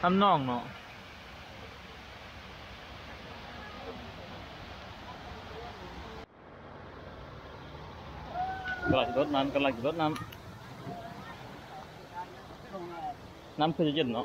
ทำน่องเนาะกำลังจะรดน้ำกำลังจะรดน้ำน้ำคือจะเย็นเนาะ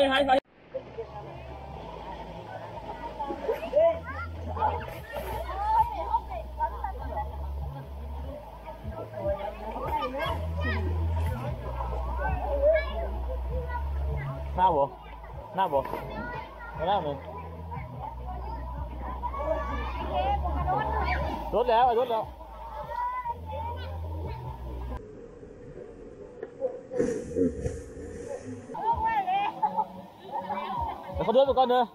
hay hay hay nào bộ? Nào bộ? Cái nào mình rút léo rút léo Thank ừ. you. Để có đứa một con nữa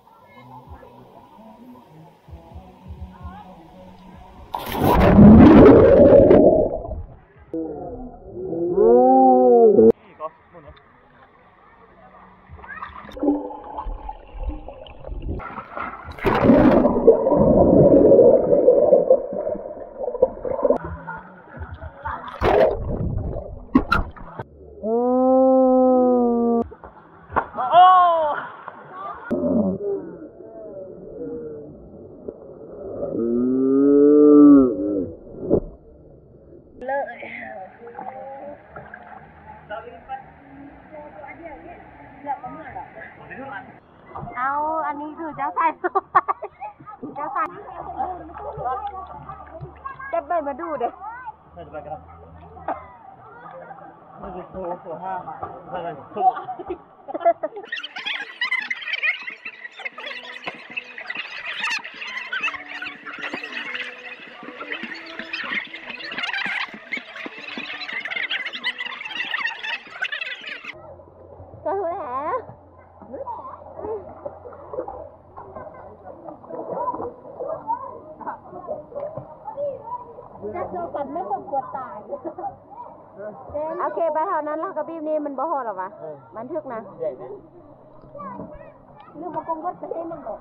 เอาอันนี้คือเจ้าชายสวยเจ้าชายจะไปมาดูเด็กไม่จะไปกันไม่จะโชว์ตัวห้าไม่ไปโชว์ก็รู้แล้ว จะเจอกันไม่ต้องกลัวตายโอเคไปเท่านั้นแล้วกับบีบนี่มันบ่ฮอดหรอวะ มันทึกนะใหญ่นะ เรื่องมากงวัดประเทศนึงบอก